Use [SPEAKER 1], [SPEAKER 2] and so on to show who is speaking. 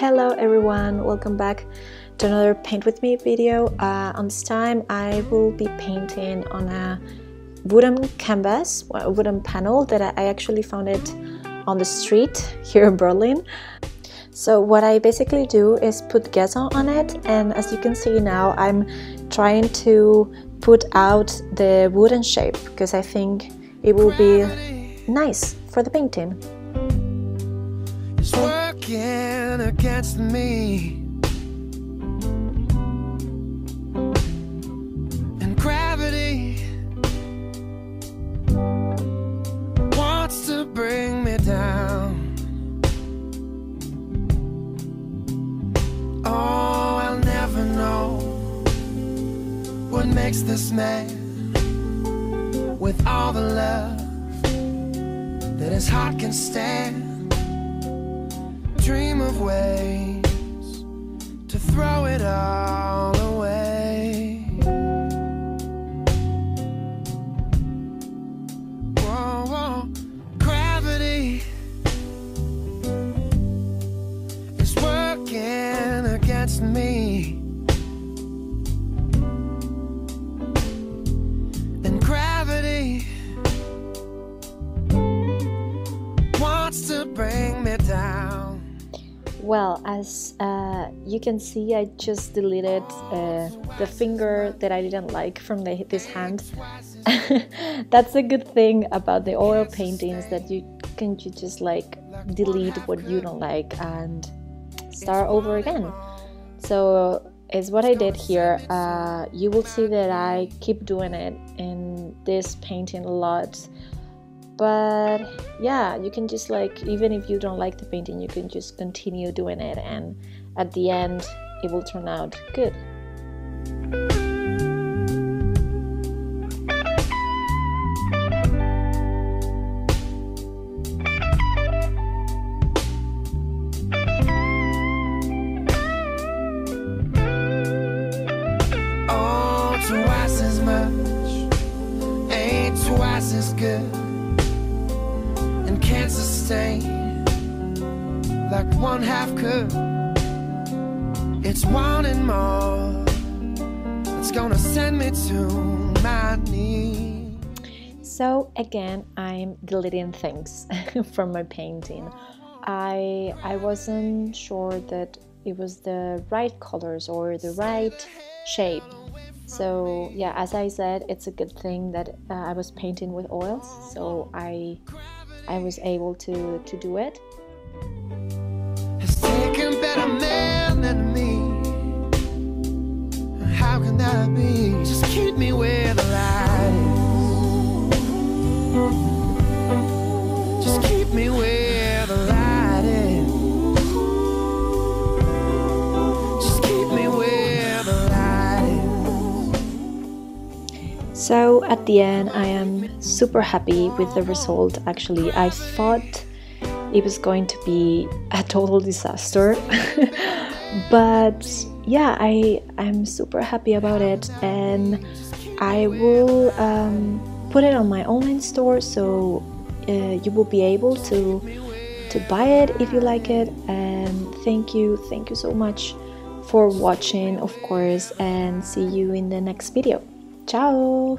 [SPEAKER 1] Hello everyone, welcome back to another paint with me video. Uh, on this time I will be painting on a wooden canvas, a wooden panel that I actually found it on the street here in Berlin. So what I basically do is put gesso on it and as you can see now I'm trying to put out the wooden shape because I think it will be nice for the painting.
[SPEAKER 2] It's working against me. And gravity Wants to bring me down. Oh, I'll never know What makes this man With all the love That his heart can stand dream of ways to throw it all
[SPEAKER 1] Well, as uh, you can see, I just deleted uh, the finger that I didn't like from the, this hand. That's a good thing about the oil paintings that you can you just like delete what you don't like and start over again. So is what I did here. Uh, you will see that I keep doing it in this painting a lot but yeah you can just like even if you don't like the painting you can just continue doing it and at the end it will turn out good.
[SPEAKER 2] Twice as good can't like one half could. It's wanting more. It's gonna send me to my knees.
[SPEAKER 1] so again i'm deleting things from my painting i i wasn't sure that it was the right colors or the right shape so yeah as i said it's a good thing that uh, i was painting with oils so i i was able to to do it So at the end, I am super happy with the result. Actually, I thought it was going to be a total disaster, but yeah, I I'm super happy about it, and I will um, put it on my online store, so uh, you will be able to to buy it if you like it. And thank you, thank you so much for watching, of course, and see you in the next video. Ciao!